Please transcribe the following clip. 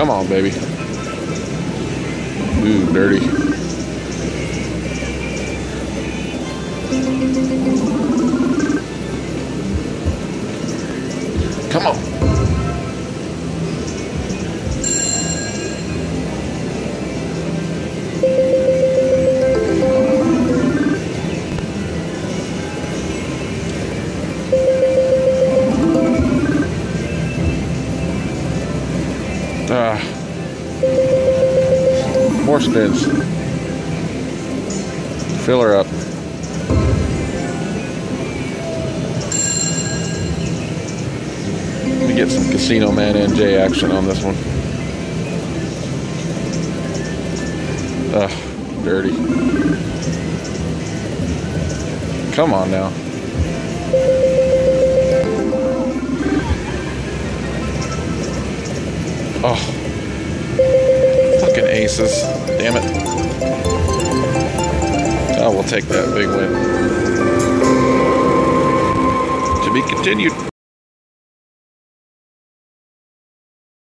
Come on, baby. Ooh, dirty. Ah. More spins. Fill her up. Let me get some Casino Man NJ action on this one. Ugh, dirty. Come on now. Oh. Fucking aces. Damn it. Oh, we'll take that big win. To be continued.